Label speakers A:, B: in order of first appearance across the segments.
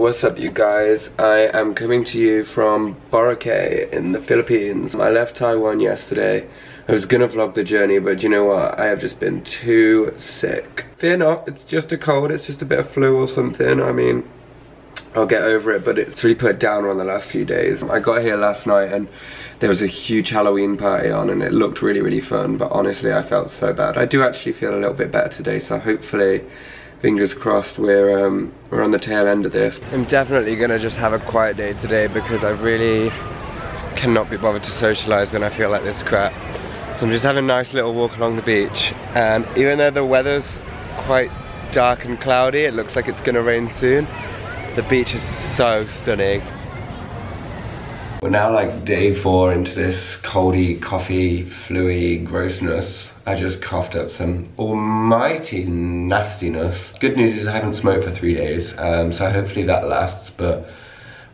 A: What's up you guys? I am coming to you from Boracay in the Philippines. I left Taiwan yesterday. I was gonna vlog the journey, but you know what? I have just been too sick. Fear not, it's just a cold, it's just a bit of flu or something. I mean, I'll get over it, but it's really put down on the last few days. I got here last night and there was a huge Halloween party on and it looked really, really fun, but honestly, I felt so bad. I do actually feel a little bit better today, so hopefully, fingers crossed, we're, um, we're on the tail end of this. I'm definitely gonna just have a quiet day today because I really cannot be bothered to socialize when I feel like this crap. So I'm just having a nice little walk along the beach, and even though the weather's quite dark and cloudy, it looks like it's gonna rain soon. The beach is so stunning. We're now like day four into this coldy, coffee, fluey grossness. I just coughed up some almighty nastiness. Good news is I haven't smoked for three days, um, so hopefully that lasts, but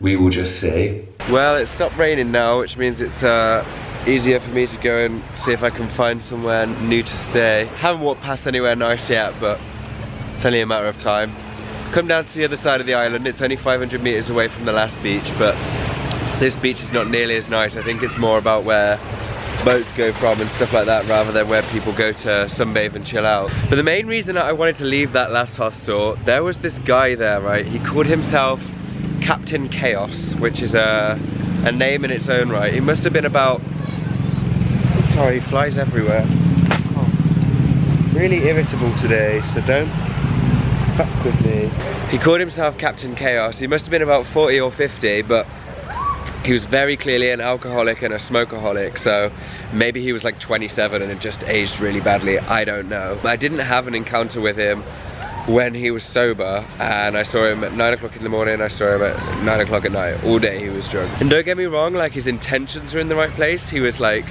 A: we will just see. Well, it's stopped raining now, which means it's uh, easier for me to go and see if I can find somewhere new to stay. Haven't walked past anywhere nice yet, but it's only a matter of time come down to the other side of the island. It's only 500 meters away from the last beach, but this beach is not nearly as nice. I think it's more about where boats go from and stuff like that rather than where people go to sunbathe and chill out. But the main reason I wanted to leave that last hostel, there was this guy there, right? He called himself Captain Chaos, which is a, a name in its own right. He must have been about, sorry, flies everywhere. Oh, really irritable today, so don't fuck with me. He called himself Captain Chaos. He must have been about 40 or 50, but he was very clearly an alcoholic and a smokeaholic, so maybe he was like 27 and had just aged really badly, I don't know. I didn't have an encounter with him when he was sober and I saw him at 9 o'clock in the morning, I saw him at 9 o'clock at night, all day he was drunk. And don't get me wrong, like his intentions were in the right place, he was like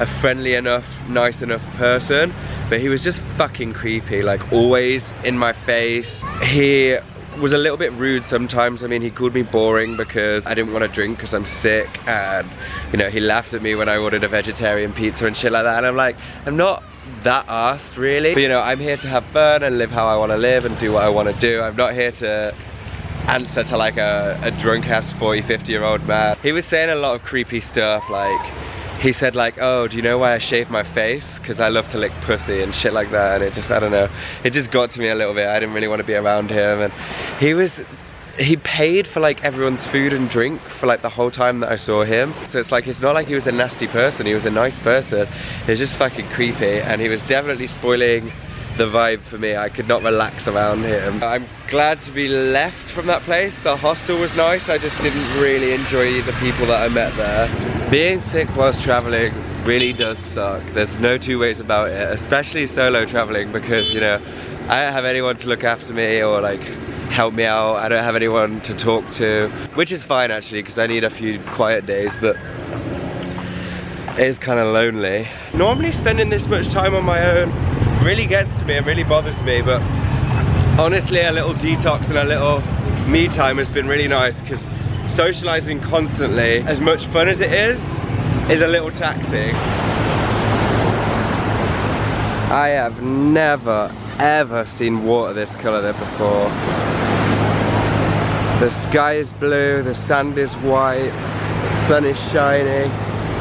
A: a friendly enough, nice enough person, but he was just fucking creepy, like always in my face. He was a little bit rude sometimes. I mean, he called me boring because I didn't want to drink because I'm sick and, you know, he laughed at me when I ordered a vegetarian pizza and shit like that. And I'm like, I'm not that asked really. But, you know, I'm here to have fun and live how I want to live and do what I want to do. I'm not here to answer to like a, a drunk ass 40, 50 year old man. He was saying a lot of creepy stuff like, he said like, oh, do you know why I shave my face? Because I love to lick pussy and shit like that. And it just, I don't know, it just got to me a little bit. I didn't really want to be around him. And he was, he paid for like everyone's food and drink for like the whole time that I saw him. So it's like, it's not like he was a nasty person. He was a nice person. Was just fucking creepy. And he was definitely spoiling the vibe for me. I could not relax around him. I'm glad to be left from that place. The hostel was nice. I just didn't really enjoy the people that I met there. Being sick whilst traveling really does suck. There's no two ways about it, especially solo traveling because, you know, I don't have anyone to look after me or like help me out. I don't have anyone to talk to, which is fine actually because I need a few quiet days, but is kind of lonely. Normally spending this much time on my own really gets to me and really bothers me, but honestly a little detox and a little me time has been really nice because socializing constantly, as much fun as it is, is a little taxing. I have never, ever seen water this color there before. The sky is blue, the sand is white, the sun is shining.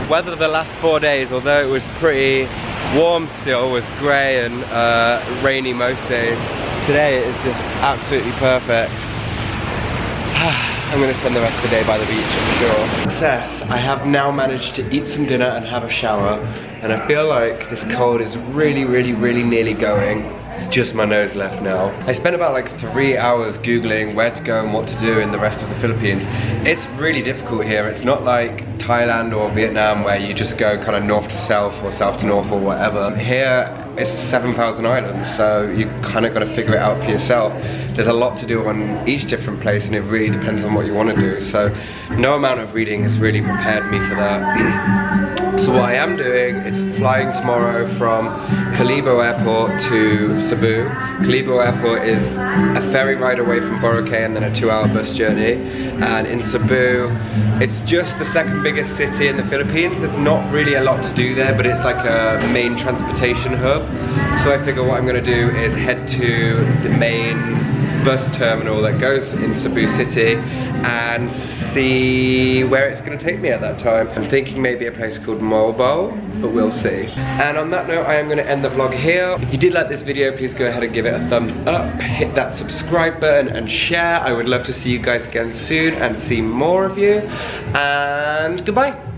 A: Weather the last four days, although it was pretty warm still, was grey and uh, rainy most days. Today it is just absolutely perfect. I'm gonna spend the rest of the day by the beach, I'm sure. Success, I have now managed to eat some dinner and have a shower, and I feel like this cold is really, really, really nearly going. It's just my nose left now. I spent about like three hours Googling where to go and what to do in the rest of the Philippines. It's really difficult here. It's not like Thailand or Vietnam where you just go kind of north to south or south to north or whatever. Here, it's 7,000 islands, so you kind of got to figure it out for yourself. There's a lot to do on each different place and it really depends on what you want to do. So no amount of reading has really prepared me for that. so what I am doing is flying tomorrow from Kalibo Airport to Cebu. Kalibo Airport is a ferry ride away from Boracay and then a two hour bus journey. And in Cebu, it's just the second biggest city in the Philippines. There's not really a lot to do there, but it's like a main transportation hub. So I figure what I'm gonna do is head to the main bus terminal that goes in Cebu City and see where it's going to take me at that time. I'm thinking maybe a place called Moalboal, but we'll see. And on that note, I am going to end the vlog here. If you did like this video, please go ahead and give it a thumbs up, hit that subscribe button and share. I would love to see you guys again soon and see more of you. And goodbye.